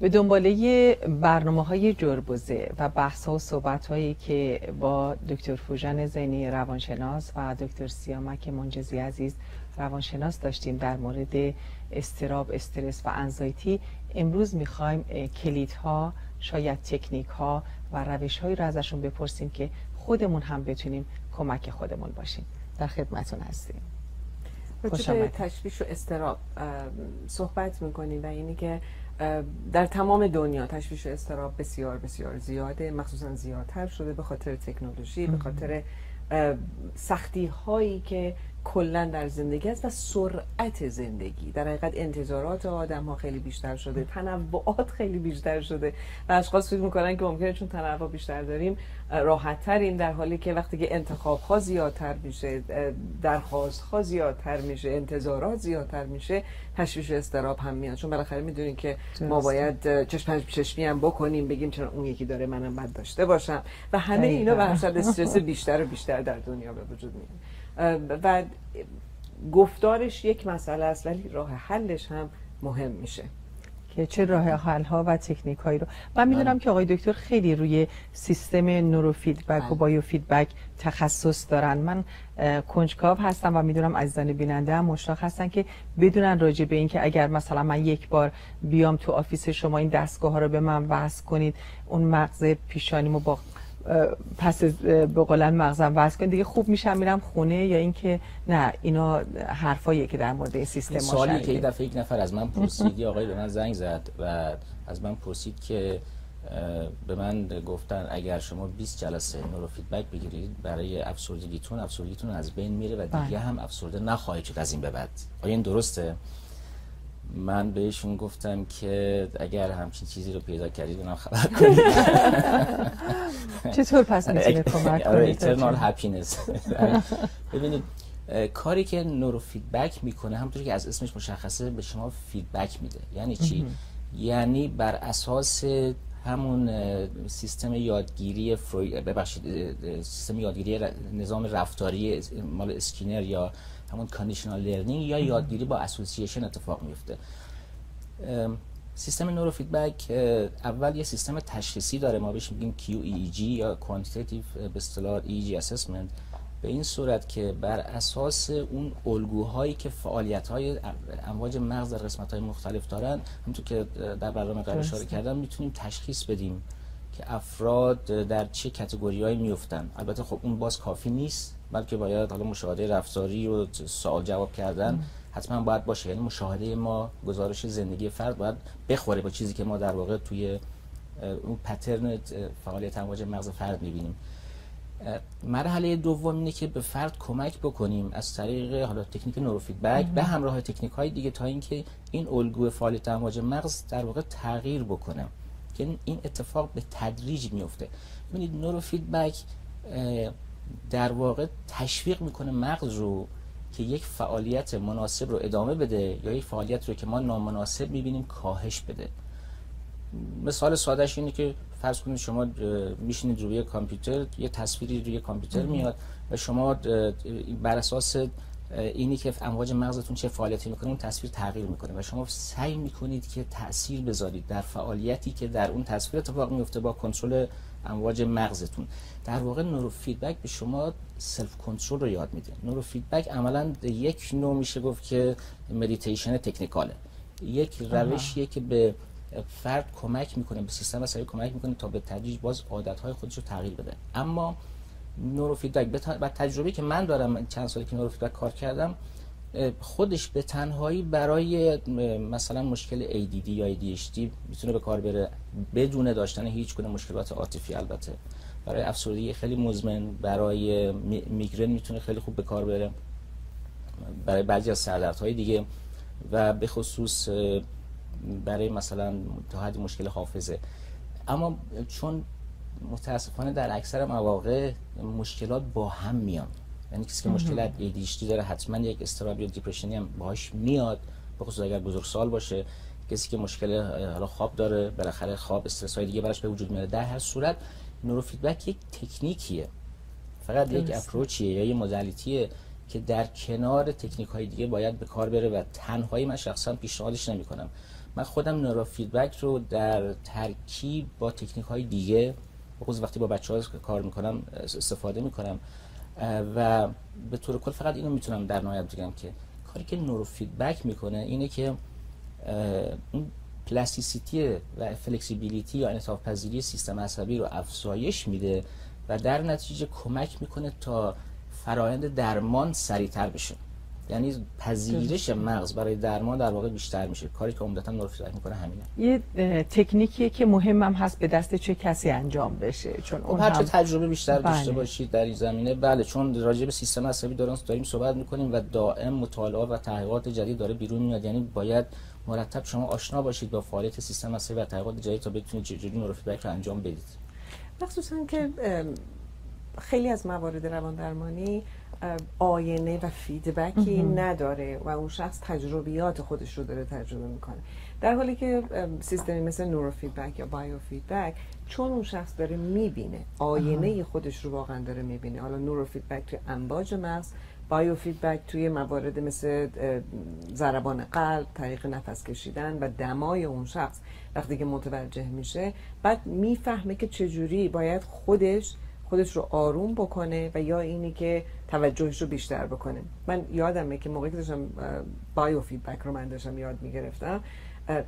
به دنباله برنامه های جربوزه و بحث ها و صحبت هایی که با دکتر فوژن زینی روانشناس و دکتر سیامک منجزی عزیز روانشناس داشتیم در مورد استراب، استرس و انزایتی. امروز می‌خوایم کلیدها، شاید تکنیک ها و روش هایی رو ازشون بپرسیم که خودمون هم بتونیم کمک خودمون باشیم. در خدمتون هستیم. راجع تشویش و استراب صحبت می‌کنیم و اینی که در تمام دنیا تشویش استراب بسیار بسیار زیاده. مخصوصا زیادتر شده به خاطر تکنولوژی به خاطر سختی هایی که کلا در زندگی است و سرعت زندگی. در حقیقت انتظارات آدم ها خیلی بیشتر شده تنوعات خیلی بیشتر شده و اشخاص فکر می‌کنن که ممکنه چون تنوع بیشتر داریم راحت تریم در حالی که وقتی که انتخاب ها زیادتر میشه درخواست ها زیادتر میشه انتظارات زیادتر میشه تشویش و اضطراب هم میاد. چون بالاخره می‌دونیم که ما باید چشم و هم چشمی هم بکنیم بگیم چرا اون یکی داره منم باید داشته باشم. و همه اینا به استرس بیشتر و بیشتر در دنیا به وجود میاد. و گفتارش یک مسئله است ولی راه حلش هم مهم میشه. که چه راه حل ها و تکنیک هایی رو. من می‌دونم که آقای دکتر خیلی روی سیستم نورو فیدبک و biofeedback تخصص دارن. من کنجکاو هستم و می‌دونم عزیزان بیننده هم مشتاق هستن که بدونن راجع به این که اگر مثلا من یک بار بیام تو office شما این دستگاه ها رو به من وصل کنید اون مغز پیشانیمو با پس به قولن مغزم واسه کن. دیگه خوب میشم میرم خونه یا اینکه نه اینا حرفاییه که در مورد این سیستم ما سوالی که یک دفعه یک نفر از من پرسید آقای به من زنگ زد و از من پرسید که به من گفتن اگر شما 20 جلسه نورو فیدبک بگیرید برای افسردگیتون افسردگیتون از بین میره و دیگه بله. هم افسرده نخواهید شد از این به بعد. آیا این درسته؟ من بهشون گفتم که اگر همچین چیزی رو پیدا کردید منم خبر کنید. چطور پس می‌تونه کمک کنید؟ eternal happiness. ببینید کاری که نورو فیدبک می‌کنه همونطوری که از اسمش مشخصه به شما feedback میده. یعنی چی؟ یعنی بر اساس همون سیستم یادگیری. ببخشید سیستم یادگیری نظام رفتاری مال اسکینر یا همون conditional learning یا یادگیری با association اتفاق میفته. سیستم نورو فیدبک اول یه سیستم تشخیصی داره. ما بهش میگیم QEEG یا quantitative به اصطلاح EEG assessment. به این صورت که بر اساس اون الگوهایی که فعالیت های امواج مغز در قسمت های مختلف دارن همونطور که در برنامه قبل اشاره کردم می‌تونیم تشخیص بدیم. که افراد در چه کتگوریایی میفتن البته خب اون باز کافی نیست بلکه باید حالا مشاهده رفتاری و سوال جواب کردن حتما باید باشه. یعنی مشاهده ما گزارش زندگی فرد باید بخوره با چیزی که ما در واقع توی اون پترن فعالیت امواج مغز فرد می‌بینیم. مرحله دوم اینه که به فرد کمک بکنیم از طریق حالا تکنیک نورو فیدبک به همراه تکنیک های دیگه تا اینکه این الگوی فعالیت امواج مغز در واقع تغییر بکنه. که این اتفاق به تدریج میفته. ببینید نورو فیدبک در واقع تشویق می‌کنه مغز رو که یک فعالیت مناسب رو ادامه بده یا یک فعالیت رو که ما نامناسب می‌بینیم کاهش بده. مثال سادهش اینه که فرض کنید شما میشینید روی کامپیوتر یه تصویری روی کامپیوتر میاد و شما بر اساس اینی که امواج مغزتون چه فعالیتی می‌کنه اون تصویر تغییر می‌کنه و شما سعی می‌کنید که تاثیر بذارید در فعالیتی که در اون تصویر اتفاق میفته با کنترل امواج مغزتون. در واقع نورو فیدبک به شما self control رو یاد میده. نورو فیدبک عملا یک نوع میشه گفت که مدیتیشن technical ه. یک روشیه که به فرد کمک می‌کنه به سیستم عصبی کمک می‌کنه تا به تدریج باز عادتهای خودش رو تغییر بده. اما نورو فیدبک. به تجربه که من دارم چند سالی که نورو فیدبک کار کردم خودش به تنهایی برای مثلا مشکل ADD یا ADHD می‌تونه به کار بره بدون داشتن هیچ گونه مشکلات عاطفی. البته برای افسردگی خیلی مزمن برای میگرن می‌تونه خیلی خوب به کار بره برای بعضی از سردردهای دیگه و به خصوص برای مثلا تا حدی مشکل حافظه. اما چون متاسفانه در اکثر مواقع مشکلات با هم میان. یعنی کسی که مشکل ADHD داره حتما یک استراب یا دیپرشنی هم باهاش میاد. به خصوص اگر بزرگسال باشه کسی که مشکل حالا خواب داره بالاخره خواب استرس های دیگه براش به وجود میاد در هر صورت نورو فیدبک یک تکنیکیه. فقط یک اپروچیه یا یه مدلیتیه که در کنار تکنیک های دیگه باید به کار بره و تنهایی من شخصا پیشنهادش نمی کنم من خودم نورو فیدبک رو در ترکیب با تکنیک های دیگه خصوص وقتی با بچه ها کار می‌کنم استفاده می‌کنم. و به طور کل فقط اینو می‌تونم در نهایت بگم که کاری که نورو فیدبک می‌کنه اینه که اون plasticity و flexibility یا انعطاف پذیری سیستم عصبی رو افزایش میده و در نتیجه کمک می‌کنه تا فرایند درمان سریعتر بشه. یعنی پذیرش مغز برای درمان در واقع بیشتر میشه. کاری که عمدتا نورفیدبک می‌کنه همینه. یه تکنیکیه که مهمم هست به دست چه کسی انجام بشه. چون اون هر چه تجربه بیشتر بله. داشته باشید در این زمینه بله چون راجع به سیستم عصبی داریم داریم صحبت می‌کنیم و دائم مطالعات و تحقیقات جدید داره بیرون میاد. یعنی باید مرتب شما آشنا باشید با فعالیت سیستم عصبی و تحقیقات جدید تا بتونید چجوری نورفیدبک رو انجام بدید. مخصوصا که خیلی از موارد روان درمانی آینه و feedback ی نداره و اون شخص تجربیات خودش رو داره تجربه می‌کنه. در حالی که سیستمی مثل نورو فیدبک یا biofeedback چون اون شخص داره می‌بینه آینه خودش رو واقعا داره می‌بینه. حالا نورو فیدبک توی امواج مغز biofeedback توی موارد مثل ضربان قلب طریق نفس کشیدن و دمای اون شخص وقتی که متوجه میشه بعد می‌فهمه که چجوری باید خودش خودش رو آروم بکنه و یا اینی که توجهش رو بیشتر بکنه. من یادمه که موقعی که داشتم بایو فیدبک رو من داشتم یاد می‌گرفتم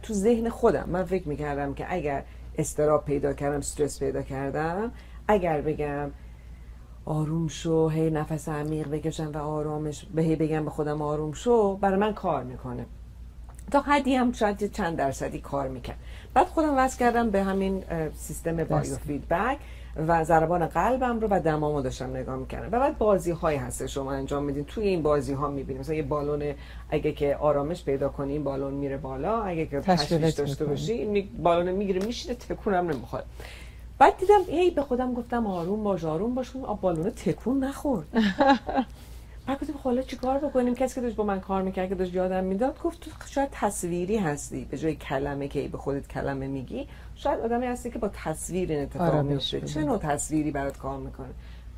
تو ذهن خودم من فکر می‌کردم که اگر استراب پیدا کردم استرس پیدا کردم اگر بگم آروم شو هی نفس عمیق بکشم و آرامش به هی بگم به خودم آروم شو برای من کار می‌کنه. تا حدی هم شاید چند درصدی کار میکن بعد خودم وصل کردم به همین سیستم بایو فیدبک و ضربان قلبم رو و دمامو داشتم نگاه می‌کردم. و بعد بازی های هست شما انجام میدین توی این بازی ها می‌بینیم. مثلا یه بالون اگه که آرامش پیدا کنی این بالون میره بالا. اگه که تشویش داشته باشی این بالون می‌گیره میشینه تکونم نمی‌خواد بعد دیدم هی به خودم گفتم آروم باش آروم باش آب بالون تکون نخورد بعد گفتم خب حالا چیکار بکنیم؟ کسی که داشت با من کار می‌کرد که داشت یادم می‌داد گفت تو شاید تصویری هستی به جای کلمه که به خودت کلمه میگی شاید آدمی هستی که با تصویر این اتفاق میفته چه نوع تصویری برات کار می‌کنه؟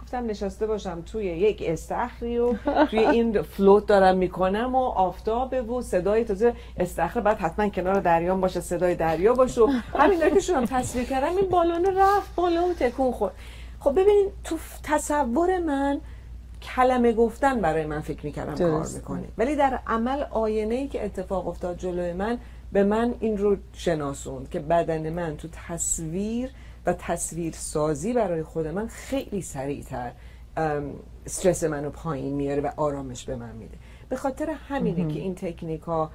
گفتم نشسته باشم توی یک استخری و توی این فلوت دارم می‌کنم و آفتابه و صدای تازه استخر بعد حتما کنار دریان باشه صدای دریا باشه و همین که شدم تصویر کردم این بالون رفت بالون تکون خورد. خب ببینید تو تصور من کلمه گفتن برای من فکر می‌کردم کار می‌کنه. ولی در عمل آینه ای که اتفاق افتاد جلوی من به من این رو شناسوند که بدن من تو تصویر و تصویر سازی برای خود من خیلی سریعتر استرس منو پایین میاره و آرامش به من میده. به خاطر همینه که این تکنیک ها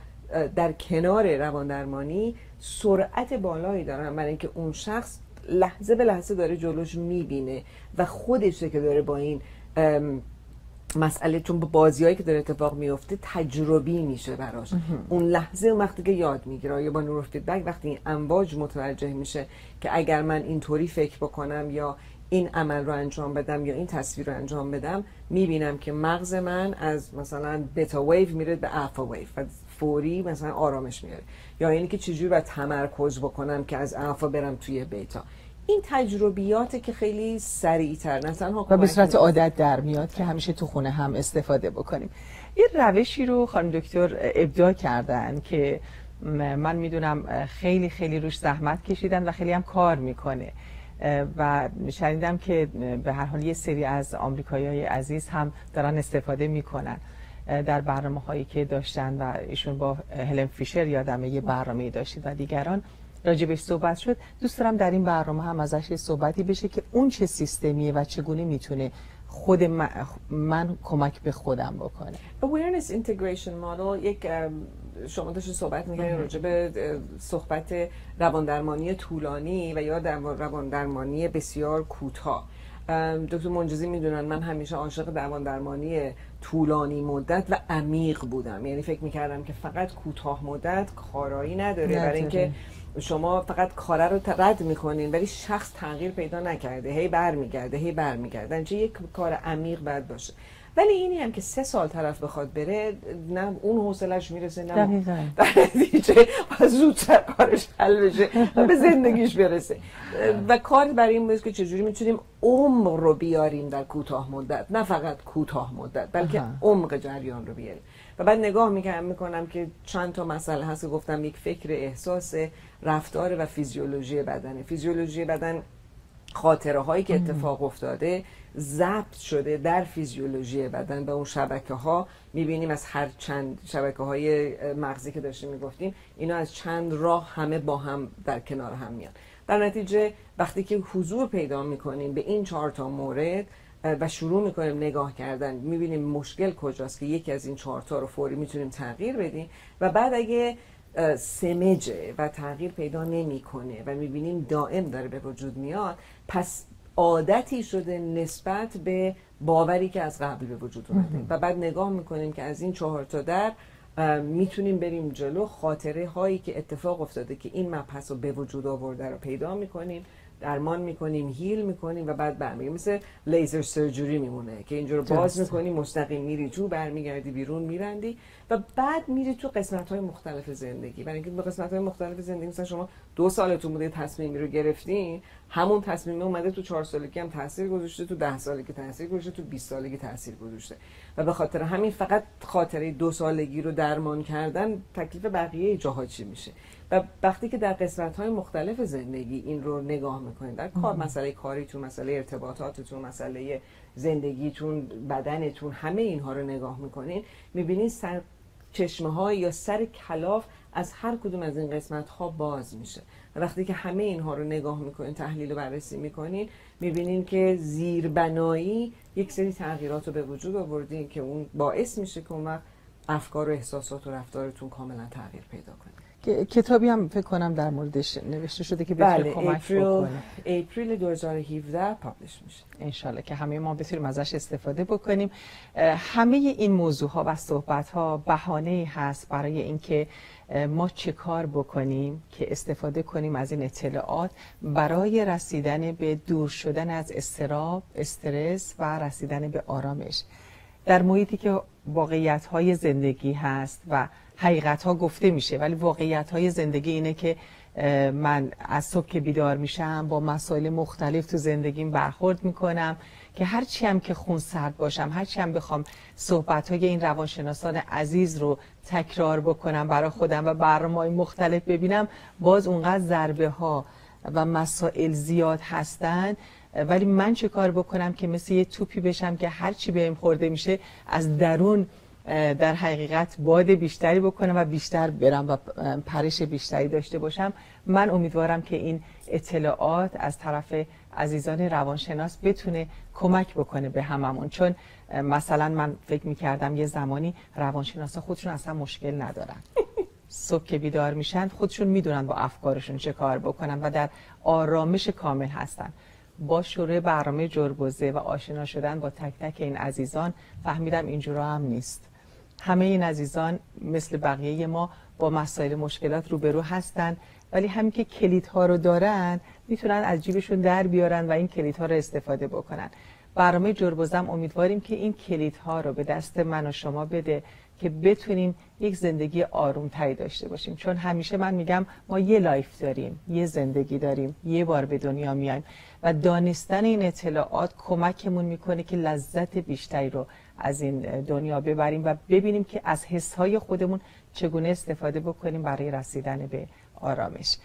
در کنار روان درمانی سرعت بالایی دارن برای اینکه اون شخص لحظه به لحظه داره جلوش می‌بینه و خودشه که داره با این مسئله چون با بازیایی که داره اتفاق میفته تجربی میشه براش. اون لحظه اون وقتی که یاد می‌گیره. یا با نور فیدبک وقتی این امواج متوجه میشه که اگر من اینطوری فکر بکنم یا این عمل رو انجام بدم یا این تصویر رو انجام بدم می‌بینم که مغز من از مثلا بتا ویو میره به الفا ویو و فوری مثلا آرامش میاره. یا اینی که چجوری باید تمرکز بکنم که از الفا برم توی بیتا این تجربیات که خیلی سریعتر نه تنها و به صورت عادت در میاد که همیشه تو خونه هم استفاده بکنیم. یه روشی رو خانم دکتر ابداع کردن که من می‌دونم خیلی خیلی روش زحمت کشیدن و خیلی هم کار می‌کنه. و شنیدم که به هر حال یه سری از آمریکایی های عزیز هم دارن استفاده می‌کنن. در برنامه هایی که داشتن و ایشون با هلن فیشر یادمه یه برنامه داشتید و دیگران. راجبش صحبت شد. دوست دارم در این برنامه هم ازش صحبتی بشه که اون چه سیستمیه و چگونه می‌تونه خود من, کمک به خودم بکنه. Awareness Integration Model یک شما داشتید صحبت می‌کنید راجع به صحبت رواندرمانی طولانی و یا رواندرمانی بسیار کوتاه. دکتر منجزی می‌دونن من همیشه عاشق دوان درمانی طولانی مدت و عمیق بودم. یعنی فکر می‌کردم که فقط کوتاه مدت کارایی نداره. برای اینکه شما فقط کاره رو رد می‌کنین ولی شخص تغییر پیدا نکرده. هی برمیگرده هی برمیگرده. اینجا یک کار عمیق باید باشه. ولی اینی هم که سه سال طرف بخواد بره نه اون حوصلش می‌رسه نه در نتیجه زودتر کارش حل بشه و به زندگیش برسه. و کار برای این بود که چجوری می‌تونیم عمر رو بیاریم در کوتاه مدت نه فقط کوتاه مدت بلکه عمق جریان رو بیاریم. و بعد نگاه می‌کنم می‌کنم که چند تا مسئله هست که گفتم یک فکر احساس رفتار و فیزیولوژی بدنه. فیزیولوژی بدن خاطره هایی که اتفاق افتاده ضبط شده در فیزیولوژی بدن به اون شبکه ها می‌بینیم از هر چند شبکه های مغزی که داشتیم می‌گفتیم اینا از چند راه همه با هم در کنار هم میان. در نتیجه وقتی که حضور پیدا می‌کنیم به این چهار تا مورد و شروع می‌کنیم نگاه کردن می‌بینیم مشکل کجاست که یکی از این چهارتا رو فوری می‌تونیم تغییر بدیم. و بعد اگه سمجه و تغییر پیدا نمی‌کنه و می‌بینیم دائم داره به وجود میاد. پس عادتی شده نسبت به باوری که از قبل به وجود اومده. و بعد نگاه می‌کنیم که از این چهار تا در می‌تونیم بریم جلو خاطره هایی که اتفاق افتاده که این مبحث رو به وجود آورده رو پیدا می‌کنیم. درمان می‌کنیم هیل می‌کنیم و بعد برمیگردیم مثل لیزر سرجری میمونه که اینجا رو باز می‌کنیم مستقیم میری تو برمیگردی بیرون میرندی و بعد میری تو قسمت های مختلف زندگی. برای اینکه به قسمت های مختلف زندگی مثلا شما دو سالتون بوده تصمیمی رو گرفتین همون تصمیم اومده تو چهار سالگی هم تاثیر گذاشته تو ده سالگی تاثیر گذاشته تو 20 سالگی تاثیر گذاشته. و به خاطر همین فقط خاطره دو سالگی رو درمان کردن تکلیف بقیه جاها چی میشه؟ و وقتی که در قسمت های مختلف زندگی این رو نگاه می‌کنید در کار مسئله کاریتون مسئله ارتباطاتتون مسئله زندگیتون بدنتون همه اینها رو نگاه می‌کنین می‌بینید سر چشمه های یا سر کلاف از هر کدوم از این قسمت ها باز میشه. وقتی که همه اینها رو نگاه می‌کنین تحلیل و بررسی می‌کنین می‌بینین که زیربنایی یک سری تغییرات رو به وجود آوردین که اون باعث میشه که اون وقت افکار و احساسات و رفتارتون کاملا تغییر پیدا کنه. کتابی هم فکر کنم در موردش نوشته شده که بتونه بله، کمک بکنه. اپریل 2017 پابلش میشه. انشالله که همه ما بتونیم ازش استفاده بکنیم. همه این موضوع ها و صحبت ها بهانه هست برای اینکه ما چه کار بکنیم که استفاده کنیم از این اطلاعات برای رسیدن به دور شدن از استراب، استرس و رسیدن به آرامش. در محیطی که واقعیت های زندگی هست و حقیقت ها گفته میشه. ولی واقعیت های زندگی اینه که من از صبح که بیدار میشم با مسائل مختلف تو زندگیم برخورد می‌کنم که هرچی هم که خون سرد باشم هرچی هم بخوام صحبت های این روانشناسان عزیز رو تکرار بکنم برای خودم و برنامه مختلف ببینم باز اونقدر ضربه ها و مسائل زیاد هستن ولی من چه کار بکنم که مثل یه توپی بشم که هرچی بهم خورده میشه از درون در حقیقت باد بیشتری بکنم و بیشتر برم و پرش بیشتری داشته باشم. من امیدوارم که این اطلاعات از طرف عزیزان روانشناس بتونه کمک بکنه به هممون. چون مثلا من فکر می‌کردم یه زمانی روانشناس خودشون اصلا مشکل ندارن. صبح که بیدار میشن خودشون می‌دونن با افکارشون چه کار بکنن و در آرامش کامل هستن. با شروع برنامه جربزه و آشنا شدن با تک تک این عزیزان فهمیدم اینجورا هم نیست. همه این عزیزان مثل بقیه ما با مسائل مشکلات روبرو هستند ولی همین که کلیدها رو دارن می‌تونن از جیبشون در بیارن و این کلیدها رو استفاده بکنن. برنامه جربزه‌م امیدواریم که این کلیدها رو به دست من و شما بده. که بتونیم یک زندگی آرومتری داشته باشیم. چون همیشه من میگم ما یه life داریم یه زندگی داریم یه بار به دنیا میایم و دانستن این اطلاعات کمکمون می‌کنه که لذت بیشتری رو از این دنیا ببریم و ببینیم که از حسهای خودمون چگونه استفاده بکنیم برای رسیدن به آرامش.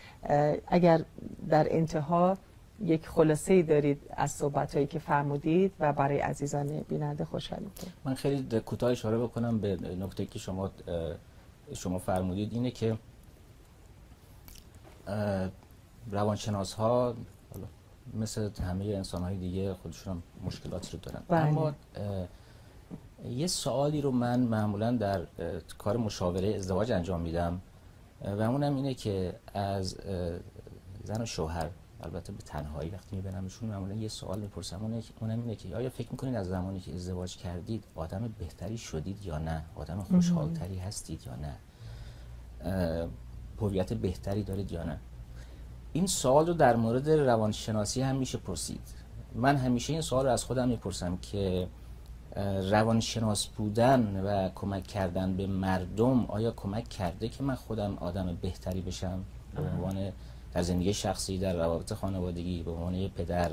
اگر در انتها یک خلاصه ای دارید از صحبت هایی که فرمودید و برای عزیزان بیننده خوشحال می‌کنم من خیلی کوتاه اشاره بکنم به نکته که شما شما فرمودید اینه که روانشناس ها مثل همه انسان های دیگه خودشون مشکلاتی رو دارن بله. اما یه سوالی رو من معمولا در کار مشاوره ازدواج انجام میدم و اونم اینه که از زن و شوهر البته به تنهایی وقتی میبینمشون معمولا یه سوال می‌پرسم. اونم اینه که آیا فکر می‌کنید از زمانی که ازدواج کردید آدم بهتری شدید یا نه؟ آدم خوشحالتری هستید یا نه؟ هویت بهتری دارید یا نه؟ این سوال رو در مورد روانشناسی هم میشه پرسید. من همیشه این سوال رو از خودم می‌پرسم که روانشناس بودن و کمک کردن به مردم آیا کمک کرده که من خودم آدم بهتری بشم؟ به عنوان در زندگی شخصی در روابط خانوادگی به عنوان پدر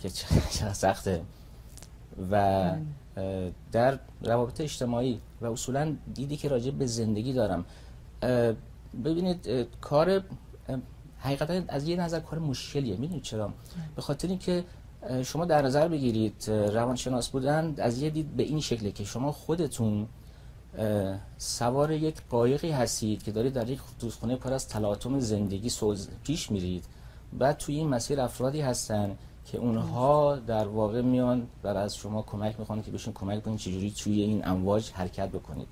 که چقدر سخته. و در روابط اجتماعی و اصولا دیدی که راجع به زندگی دارم. ببینید کار حقیقتا از یه نظر کار مشکلیه. می‌دونید چرا؟ به خاطر اینکه شما در نظر بگیرید روانشناس بودن از یه دید به این شکله که شما خودتون سوار یک قایقی هستید که دارید در یک خونه پر از تلاطم زندگی سوز پیش میرید بعد توی این مسیر افرادی هستن که اونها در واقع میان و از شما کمک می‌خوان که بهشون کمک کنید چجوری توی این امواج حرکت بکنید.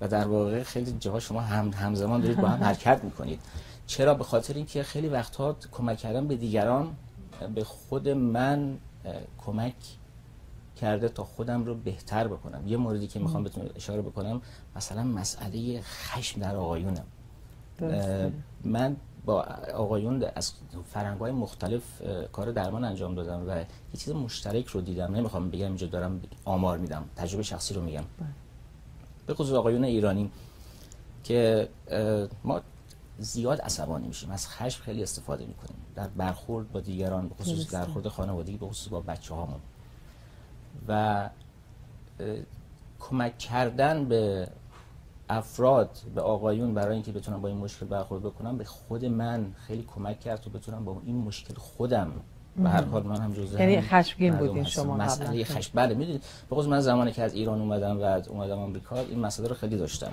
و در واقع خیلی جاها شما هم همزمان دارید با هم حرکت می‌کنید. چرا؟ به خاطر اینکه خیلی وقتها کمک کردن به دیگران به خود من کمک کرده تا خودم رو بهتر بکنم. یه موردی که می‌خوام بهتون اشاره بکنم مثلا مسئله خشم در آقایونم. من با آقایون از فرنگ های مختلف کار درمان انجام دادم و یه چیز مشترک رو دیدم. نمی‌خوام بگم اینجا دارم آمار میدم تجربه شخصی رو میگم. بله. به خصوص آقایون ایرانی که ما زیاد عصبانی میشیم از خشم خیلی استفاده می‌کنیم. در برخورد با دیگران به خصوص برخورد خانوادگی به خصوص با بچه هامون و کمک کردن به افراد به آقایون برای اینکه بتونم با این مشکل برخورد بکنم به خود من خیلی کمک کرد تا بتونم با این مشکل خودم به هر حال من هم جزء یعنی خشمگین بودین شما مسئله خشم. بله می‌دونید به من زمانی که از ایران اومدم و اومدم آمریکا این مسئله رو خیلی داشتم.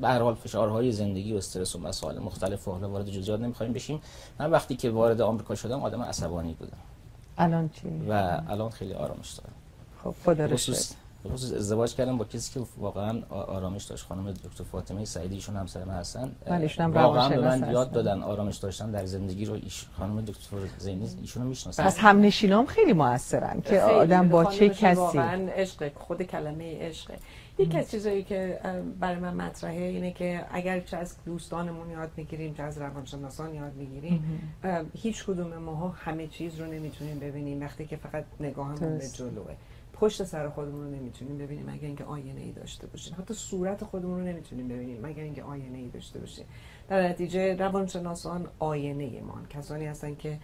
به هر حال فشارهای زندگی و استرس و مسائل مختلف و وارد جزئیات نمی‌خوایم بشیم. من وقتی که وارد آمریکا شدم آدم عصبانی بودم. الان چی؟ و الان خیلی آرامش دارم. خب خدا خصوص ازدواج کردم با کسی که واقعا آرامش داشت. خانم دکتر فاطمه سعیدی ایشون همسر من هستن. واقعا به من یاد دادن آرامش داشتن در زندگی رو ایش خانم دکتر زینی ایشونو می‌شناسن. پس هم نشینام خیلی موثرن که آدم با چه کسی؟ واقعا عشق خود کلمه عشق یکی از چیزایی که برای من مطرحه اینه که اگر چه از دوستانمون یاد می‌گیریم چه از روانشناسان یاد می‌گیریم هیچ کدوم ماها همه چیز رو نمی‌تونیم ببینیم. وقتی که فقط نگاهمون به جلوه. پشت سر خودمون رو نمی‌تونیم ببینیم مگر اینکه آینه ای داشته باشیم. حتی صورت خودمون رو نمی‌تونیم ببینیم مگر اینکه آینه ای داشته باشیم. در نتیجه روانشناسان آینه ما کسانی هستن که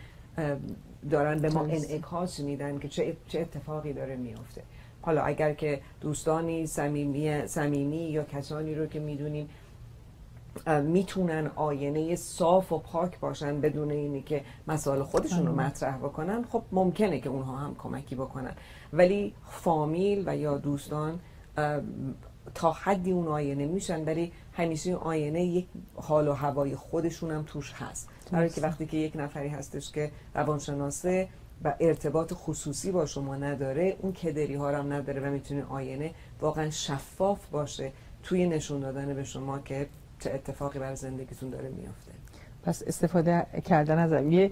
دارن به ما انعکاس میدن که چه اتفاقی داره میفته حالا اگر که دوستانی صمیمی صمیمی یا کسانی رو که می‌دونیم می‌تونن آینه صاف و پاک باشن بدون اینی که مسائل خودشون رو مطرح بکنن خب ممکنه که اونها هم کمکی بکنن. ولی فامیل و یا دوستان تا حدی اون آینه میشن ولی همیشه اون آینه یک حال و هوای خودشون هم توش هست. برای که وقتی که یک نفری هستش که روانشناسه و ارتباط خصوصی با شما نداره اون کدری ها هم نداره و می‌تونه آینه واقعا شفاف باشه توی نشون دادن به شما که چه اتفاقی بر زندگیتون داره میافته. پس استفاده کردن از یه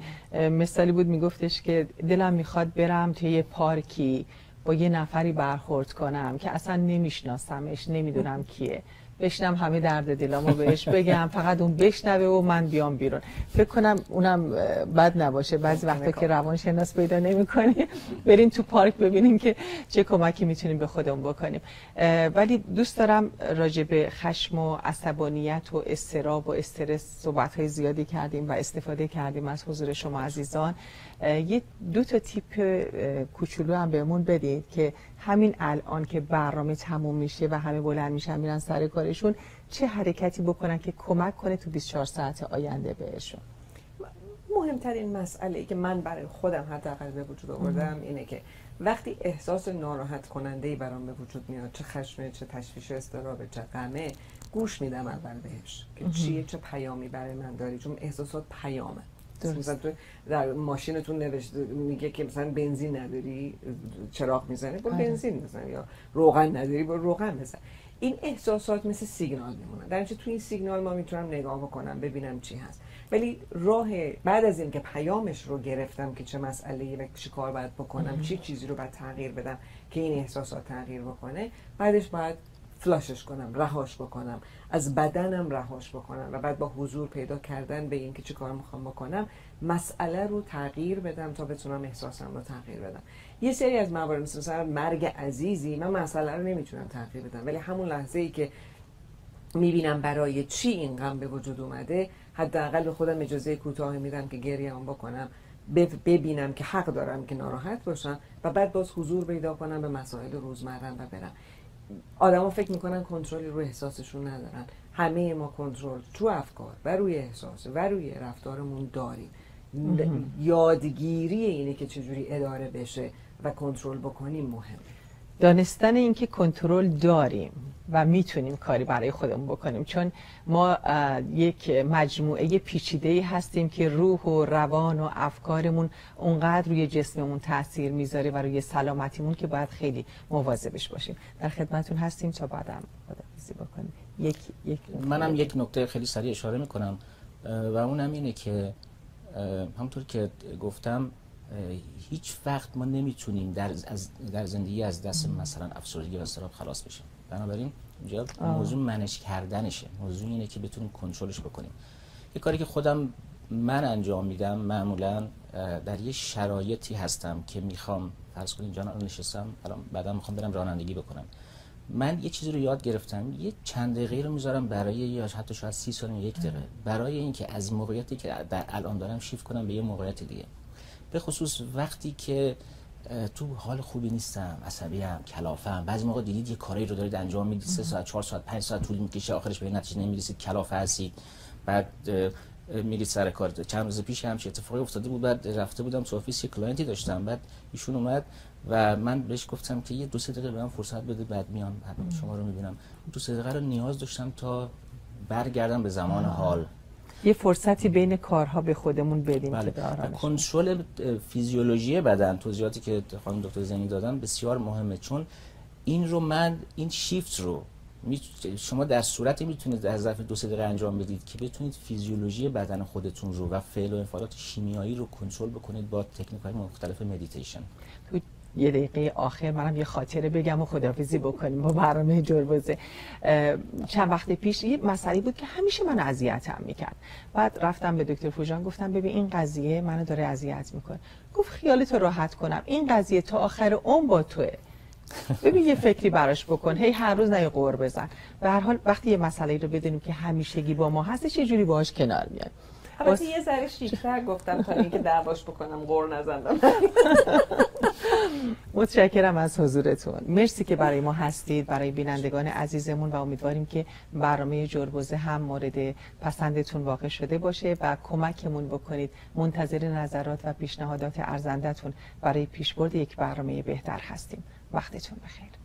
مثالی بود میگفتش که دلم می‌خواد برم توی یه پارکی با یه نفری برخورد کنم که اصلا نمیشناسمش نمی‌دونم کیه. بشنم همه درد دلامو بهش بگم فقط اون بشنوه و من بیام بیرون. فکر کنم اونم بد نباشه. بعضی وقتا که روانشناس پیدا نمی‌کنی بریم تو پارک ببینیم که چه کمکی می‌تونیم به خودمون بکنیم. ولی دوست دارم راجع به خشم و عصبانیت و استراب و استرس صحبت های زیادی کردیم و استفاده کردیم از حضور شما عزیزان. یه دو تا تیپ کوچولو هم بهمون بدید که همین الان که برنامه تموم میشه و همه بلند میشن میرن سر کارشون چه حرکتی بکنن که کمک کنه تو 24 ساعت آینده بهشون؟ مهمترین مسئله که من برای خودم حداقل به وجود آوردم اینه که وقتی احساس ناراحت کننده ای برام به وجود میاد چه خشمه چه تشویش استرابه چه غمه گوش میدم اول بهش که چیه چه پیامی برای من داری؟ چون احساسات پیامه. مثلا تو در ماشینتون نوشته میگه که مثلا بنزین نداری چراغ می‌زنه برو آره. بنزین بزن یا روغن نداری برو روغن بزن. این احساسات مثل سیگنال میمونن در تو این سیگنال ما می‌تونم نگاه بکنم ببینم چی هست. ولی راه بعد از اینکه پیامش رو گرفتم که چه مسئله و چه کار باید بکنم چی چیزی رو باید تغییر بدم که این احساسات تغییر بکنه بعدش باید فلاشش کنم رهاش بکنم از بدنم رهاش بکنم و بعد با حضور پیدا کردن به اینکه چه کار می‌خوام بکنم مسئله رو تغییر بدم تا بتونم احساسم رو تغییر بدم. یه سری از موارد مثل مرگ عزیزی من مسئله رو نمی‌تونم تغییر بدم ولی همون لحظه ای که می‌بینم برای چی این غم به وجود اومده حداقل به خودم اجازه کوتاه میدم که گریه بکنم ببینم که حق دارم که ناراحت باشم و بعد باز حضور پیدا کنم به مسائل روزمرم و برم. آدما فکر می‌کنن کنترلی روی احساسشون ندارن. همه ما کنترل تو افکار و روی احساس و روی رفتارمون داریم. یادگیری اینه که چجوری اداره بشه. و کنترل بکنیم مهمه. دانستن اینکه کنترل داریم و می‌تونیم کاری برای خودمون بکنیم چون ما یک مجموعه پیچیده ای هستیم که روح و روان و افکارمون اونقدر روی جسممون تاثیر می‌ذاره و روی سلامتیمون که باید خیلی مواظبش باشیم. در خدمتون هستیم تا بعدم خدافظی بکنیم. یک یک منم یک نکته خیلی سریع اشاره می‌کنم و اونم اینه که همطور که گفتم هیچ وقت ما نمی‌تونیم در, در زندگی از دست مثلا افسردگی و اضطراب خلاص بشیم. بنابراین اینجا موضوع منش کردنشه. موضوع اینه که بتونیم کنترلش بکنیم. یه کاری که خودم من انجام میدم معمولا در یه شرایطی هستم که می‌خوام فرض کنید جان نشستم الان بعدا می‌خوام برم رانندگی بکنم. من یه چیزی رو یاد گرفتم یه چند دقیقه رو می‌ذارم برای یا حتی شاید سی ثانیه یک دقیقه. برای اینکه از موقعیتی که در الان دارم شیفت کنم به یه موقعیت دیگه. به خصوص وقتی که تو حال خوبی نیستم عصبی ام کلافم. بعضی موقع دیدید یه کاری رو دارید انجام می‌دید. سه ساعت چهار ساعت پنج ساعت طول می‌کشه آخرش به نتیجه نمی‌رسید. کلافه هستید. بعد میرید سر کار. چند روز پیش هم اتفاقی افتاده بود. بعد رفته بودم تو office یه client ی داشتم. بعد ایشون اومد و من بهش گفتم که یه دو سه دقیقه بهم فرصت بده بعد میام. شما رو می‌بینم. دو سه دقیقه رو نیاز داشتم تا برگردم به زمان حال. یه فرصتی بین کارها به خودمون بدیم بله. کنترل فیزیولوژی بدن توضیحاتی که خانم دکتر زینی دادن بسیار مهمه. چون این رو من این شیفت رو شما در صورتی می‌تونید در ظرف دو سه دقیقه انجام بدید که بتونید فیزیولوژی بدن خودتون رو و فعل و انفعالات شیمیایی رو کنترل بکنید با تکنیک های مختلف مدیتیشن یه دقیقه آخر منم یه خاطره بگم و خدافزی بکنیم با برنامه جربوزه چند وقت پیش یه مسئله بود که همیشه من اذیتم می‌کرد. بعد رفتم به دکتر فوجان گفتم ببین این قضیه منو داره اذیت می‌کنه. گفت خیالتو راحت کنم. این قضیه تا آخر عمر با توه. ببین یه فکری براش بکن. هی هر روز نه قور بزن. به هر حال وقتی یه مسئله رو بدونیم که همیشگی با ما هستش یه جوری باهاش کنار میاد البته یه ذره شیکتر گفتم تا اینکه دعواش بکنم غور نزندم متشکرم از حضورتون. مرسی که برای ما هستید برای بینندگان عزیزمون و امیدواریم که برنامه جربوزه هم مورد پسندتون واقع شده باشه و کمکمون بکنید. منتظر نظرات و پیشنهادات ارزندتون برای پیشبرد یک برنامه بهتر هستیم. وقتتون بخیر.